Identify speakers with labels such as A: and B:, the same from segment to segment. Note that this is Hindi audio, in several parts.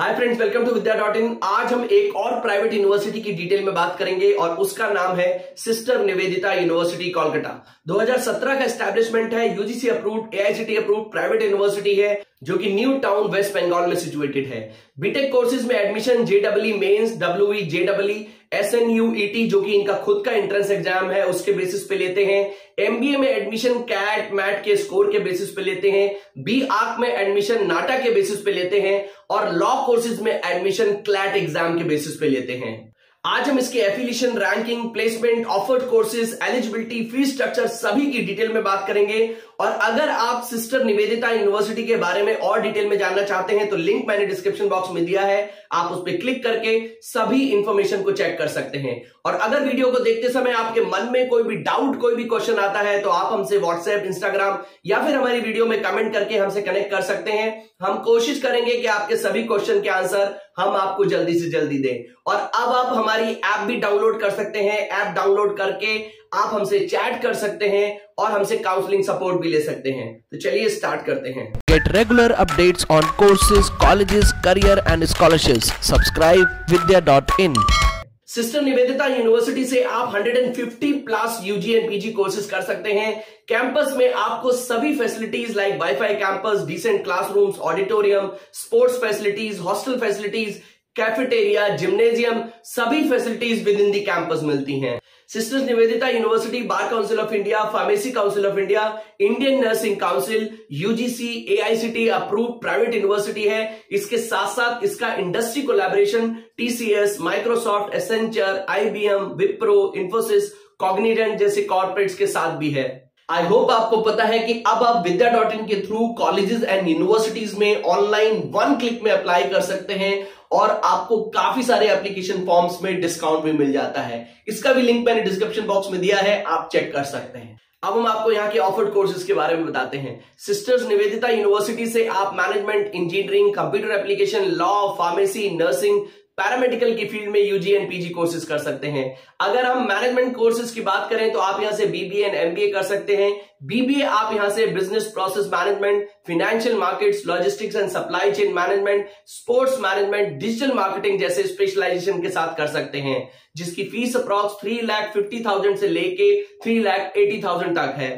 A: Hi friends welcome to Vidya dot in आज हम एक और प्राइवेट यूनिवर्सिटी की डिटेल में बात करेंगे और उसका नाम है सिस्टर निवेदिता यूनिवर्सिटी कोलकाता 2017 का एस्टेब्लिशमेंट है UGC approved AICT approved private university है। जो कि न्यू टाउन वेस्ट बंगाल में सिचुएटेड है। बीटेक कोर्सेज में admission JW mains W JW S N U E जो कि इनका खुद का एंट्रेंस एग्ज़ाम है, उसके बेसिस पे लेते हैं। एमबीए में एडमिशन कैट मैट के स्कोर के बेसिस पे लेते हैं। बी आर्क में एडमिशन नाटा के बेसिस पे लेते हैं। और लॉ कोर्सेज में एडमिशन क्लैट एग्ज़ाम के बेसिस पे लेते हैं। आज हम इसके affiliation ranking placement offered courses eligibility fees structure सभी की डिटेल में बात करेंगे। और अगर आप सिस्टर निवेदिता यूनिवर्सिटी के बारे में और डिटेल में जानना चाहते हैं तो लिंक मैंने डिस्क्रिप्शन बॉक्स में दिया है। आप उस पर क्लिक करके सभी इंफॉर्मेशन को चेक कर सकते हैं। और अगर वीडियो को देखते समय आपके मन में कोई भी डाउट कोई भी क्वेश्चन आता है तो आप हमसे व्हाट्सएप इंस्टाग्राम या फिर हमारी वीडियो में कमेंट करके हमसे कनेक्ट कर सकते हैं। हम कोशिश करेंगे कि आपके सभी क्वेश्चन के आंसर हम आपको जल्दी से जल्दी दें। और अब आप हमारी ऐप भी डाउनलोड कर सकते हैं। ऐप डाउनलोड करके आप हमसे चैट कर सकते हैं और हमसे काउंसलिंग सपोर्ट भी ले सकते हैं। तो चलिए स्टार्ट करते हैं।
B: Get regular updates on courses colleges career and scholarship subscribe Vidya dot vidya.in.
A: Sister Nivedita university से आप 150 plus UG and PG courses कर सकते हैं। कैंपस में आपको सभी facilities like WiFi campus decent classrooms auditorium sports facilities hostel facilities cafeteria gymnasium सभी facilities within the campus मिलती हैं। Sisters Nivedita university bar council of India pharmacy council of India Indian nursing council UGC AICT approve private university है। इसके साथ साथ इसका industry collaboration TCS Microsoft Accenture IBM Wipro Infosys Cognizant जैसे कॉर्पोरेट्स के साथ भी है। आई होप आपको पता है कि अब आप विद्या डॉट इन के थ्रू कॉलेजेस एंड यूनिवर्सिटीज में ऑनलाइन वन क्लिक में अप्लाई कर सकते हैं। और आपको काफ़ी सारे एप्लीकेशन फॉर्म्स में डिस्काउंट भी मिल जाता है। इसका भी लिंक मैंने डिस्क्रिप्शन बॉक्स में दिया है, आप चेक कर सकते हैं। अब हम आपको यहाँ के ऑफर्ड कोर्सेज के बारे में बताते हैं। सिस्टर्स निवेदिता यूनिवर्सिटी से आप management engineering computer application law pharmacy nursing paramedical की फ़ील्ड में यूजी एंड पीजी कोर्सेज कर सकते हैं। अगर हम मैनेजमेंट कोर्सेज की बात करें तो आप यहाँ से बीबीए एंड एमबीए कर सकते हैं। बीबीए आप यहाँ से business process management financial markets logistics and supply chain management sports management digital marketing जैसे स्पेशलाइजेशन के साथ कर सकते हैं। जिसकी fees approx three lakh fifty thousand से लेके थ्री लाख एटी थाउज़ेंड तक है।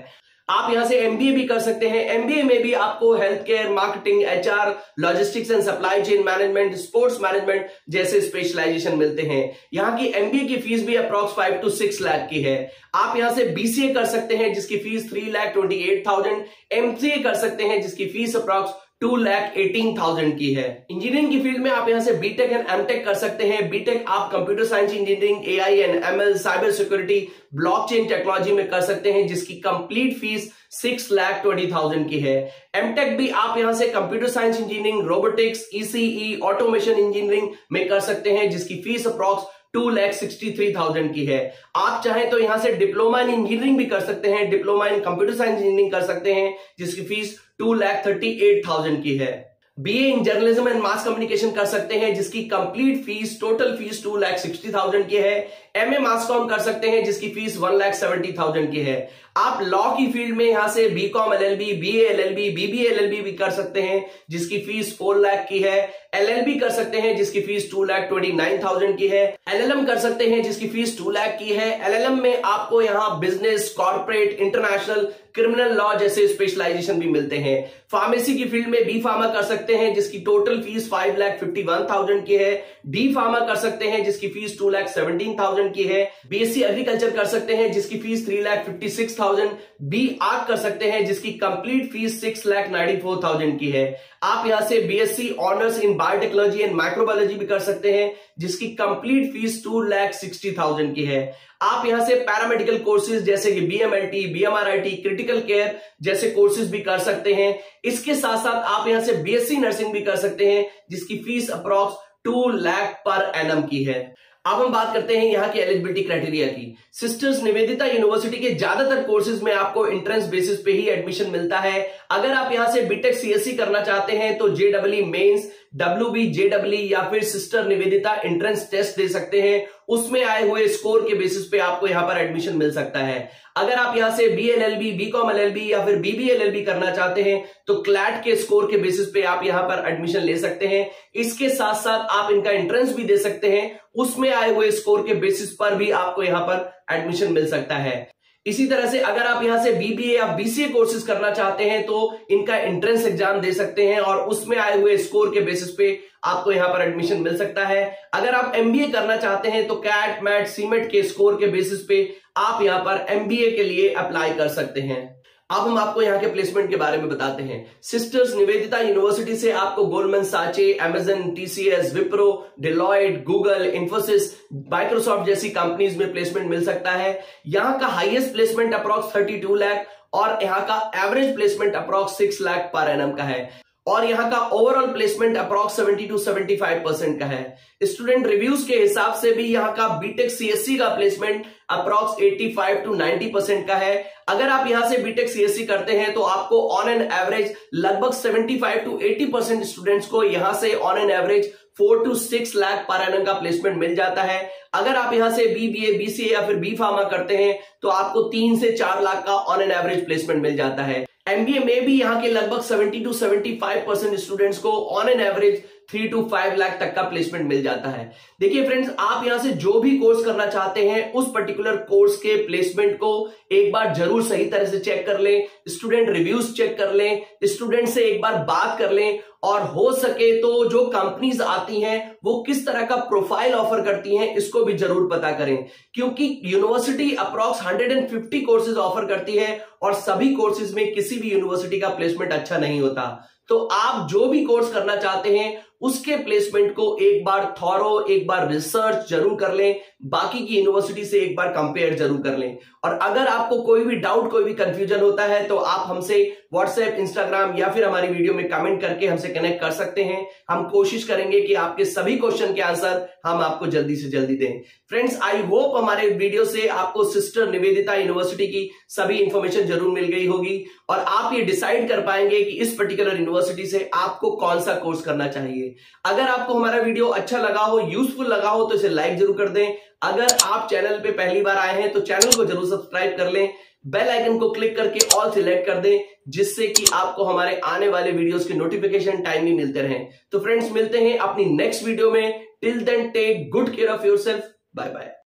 A: आप यहाँ से एमबीए भी कर सकते हैं। एमबीए में भी आपको health care marketing HR logistics and supply chain management sports management जैसे स्पेशलाइजेशन मिलते हैं। यहाँ की एमबीए की फ़ीस भी approx five to six lakh की है। आप यहाँ से बीसीए कर सकते हैं, जिसकी fees three lakh twenty eight thousand MCA कर सकते हैं, जिसकी fees approx two lakh eighteen thousand की है। इंजीनियरिंग की फ़ील्ड में आप यहाँ से बीटेक एंड एमटेक कर सकते हैं। बीटेक आप computer science engineering AI and ML cyber security blockchain technology में कर सकते हैं, जिसकी complete fees six lakh twenty thousand की है। एमटेक भी आप यहाँ से computer science engineering robotics ECE automation engineering में कर सकते हैं, जिसकी fees approx two lakh sixty three thousand की है। आप चाहें तो यहाँ से डिप्लोमा इन इंजीनियरिंग भी कर सकते हैं, diploma in computer science engineering कर सकते हैं, जिसकी fees two lakh thirty eight thousand की है। BA in journalism and mass communication कर सकते हैं, जिसकी complete fees total fees two lakh sixty thousand की है। एमए मास कॉम कर सकते हैं, जिसकी fees one lakh seventy thousand की है। आप लॉ की फ़ील्ड में यहाँ से B com L L B B L L B L B भी कर सकते हैं, जिसकी फ़ीस फोर लाख की है। एल एल कर सकते हैं, जिसकी fees two lakh twenty nine thousand की है। एल एल एम कर सकते हैं, जिसकी फ़ीस टू लैख की है। एल एल एम में आपको यहाँ business, corporate, international criminal law जैसे स्पेशलाइजेशन भी मिलते हैं। फार्मेसी की फ़ील्ड में बी फार्मा कर सकते हैं, जिसकी total fees five lakh fifty one thousand की है। डी फार्मा कर सकते हैं, जिसकी fees two lakh seventeen thousand की है। बीएससी एग्रीकल्चर कर सकते हैं, जिसकी fees three lakh fifty six thousand B art कर सकते हैं, जिसकी complete fees six lakh ninety four thousand की है। आप यहाँ से BSc honours in biotechnology and microbiology भी कर सकते हैं, जिसकी complete fees two lakh sixty thousand की है। आप यहाँ से पैरामेडिकल कोर्सेज जैसे कि बीएमएलटी बीएमआरआईटी क्रिटिकल केयर जैसे कोर्सेज भी कर सकते हैं। इसके साथ साथ आप यहाँ से बीएससी नर्सिंग भी कर सकते हैं, जिसकी fees approx to lakh per annum की है। अब हम बात करते हैं यहाँ की एलिजिबिलिटी क्राइटेरिया की। सिस्टर्स निवेदिता यूनिवर्सिटी के ज़्यादातर कोर्सेज में आपको एंट्रेंस बेसिस पे ही एडमिशन मिलता है। अगर आप यहाँ से बीटेक सीएससी करना चाहते हैं तो JW mains W B JW या फिर सिस्टर निवेदिता एंट्रेंस टेस्ट दे सकते हैं। उसमें आए हुए स्कोर के बेसिस पे आपको यहाँ पर एडमिशन मिल सकता है। अगर आप यहाँ से B L L B B com L L B या फिर बीबी एल एल बी करना चाहते हैं तो क्लैट के स्कोर के बेसिस पे आप यहाँ पर एडमिशन ले सकते हैं। इसके साथ साथ आप इनका एंट्रेंस भी दे सकते हैं। उसमें आए हुए स्कोर के बेसिस पर भी आपको यहाँ पर एडमिशन मिल सकता है। इसी तरह से अगर आप यहाँ से बीबीए या बीसीए कोर्सेज करना चाहते हैं तो इनका एंट्रेंस एग्ज़ाम दे सकते हैं और उसमें आए हुए स्कोर के बेसिस पे आपको यहाँ पर एडमिशन मिल सकता है। अगर आप एमबीए करना चाहते हैं तो कैट मैट सीमेंट के स्कोर के बेसिस पे आप यहाँ पर एमबीए के लिए अप्लाई कर सकते हैं। अब हम आपको यहाँ के प्लेसमेंट के बारे में बताते हैं। सिस्टर्स निवेदिता यूनिवर्सिटी से आपको Goldman Sachs Amazon TCS Wipro Deloitte Google Infosys Microsoft जैसी कंपनीज़ में प्लेसमेंट मिल सकता है। यहाँ का हाईएस्ट प्लेसमेंट अप्रॉक्स 32 लाख और यहाँ का average placement approx six lakh per annum का है। और यहाँ का overall placement approx 70 to 75 percent का है। स्टूडेंट रिव्यूज़ के हिसाब से भी यहाँ का बीटेक सीएससी का प्लेसमेंट अप्रॉक्स 85 टू 90 परसेंट का है। अगर आप यहाँ से बीटेक सीएससी करते हैं तो आपको ऑन एन एवरेज लगभग 75 टू 80 परसेंट स्टूडेंट्स को यहाँ से on an average four to six lakh per annum का प्लेसमेंट मिल जाता है। अगर आप यहाँ से बीबीए बीसीए या फिर बी फार्मा करते हैं तो आपको तीन से चार लाख का ऑन एन एवरेज प्लेसमेंट मिल जाता है। एमबीए में भी यहाँ के लगभग 70 टू 75 परसेंट स्टूडेंट्स को on an average three to five lakh तक का प्लेसमेंट मिल जाता है। देखिए फ्रेंड्स आप यहाँ से जो भी कोर्स करना चाहते हैं, उस पर्टिकुलर कोर्स के प्लेसमेंट को एक बार ज़रूर सही तरह से चेक कर लें स्टूडेंट रिव्यूज़ चेक कर लें स्टूडेंट से एक बार बात कर लें और हो सके तो जो कंपनीज़ आती हैं, वो किस तरह का प्रोफ़ाइल ऑफ़र करती हैं, इसको भी ज़रूर पता करें। क्योंकि यूनिवर्सिटी अप्रॉक्स 150 कोर्सेज ऑफ़र करती है और सभी कोर्सेज में किसी भी यूनिवर्सिटी का प्लेसमेंट अच्छा नहीं होता। तो आप जो भी कोर्स करना चाहते हैं उसके प्लेसमेंट को एक बार थॉरो एक बार रिसर्च ज़रूर कर लें। बाकी की यूनिवर्सिटी से एक बार कंपेयर ज़रूर कर लें। और अगर आपको कोई भी डाउट कोई भी कंफ्यूजन होता है तो आप हमसे व्हाट्सएप इंस्टाग्राम या फिर हमारी वीडियो में कमेंट करके हमसे कनेक्ट कर सकते हैं। हम कोशिश करेंगे कि आपके सभी क्वेश्चन के आंसर हम आपको जल्दी से जल्दी दें। फ्रेंड्स आई होप हमारे वीडियो से आपको सिस्टर निवेदिता यूनिवर्सिटी की सभी इंफॉर्मेशन ज़रूर मिल गई होगी। और आप ये डिसाइड कर पाएँगे कि इस पर्टिकुलर यूनिवर्सिटी से आपको कौन सा कोर्स करना चाहिए। अगर आपको हमारा वीडियो अच्छा लगा हो यूजफुल लगा हो तो इसे लाइक ज़रूर कर दें। अगर आप चैनल पे पहली बार आए हैं तो चैनल को ज़रूर सब्सक्राइब कर लें। बेल आइकन को क्लिक करके ऑल सिलेक्ट कर दें, जिससे कि आपको हमारे आने वाले वीडियोस के नोटिफिकेशन टाइम ही मिलते रहें। तो फ्रेंड्स मिलते हैं अपनी नेक्स्ट वीडियो में। Till then take good care of yourself bye bye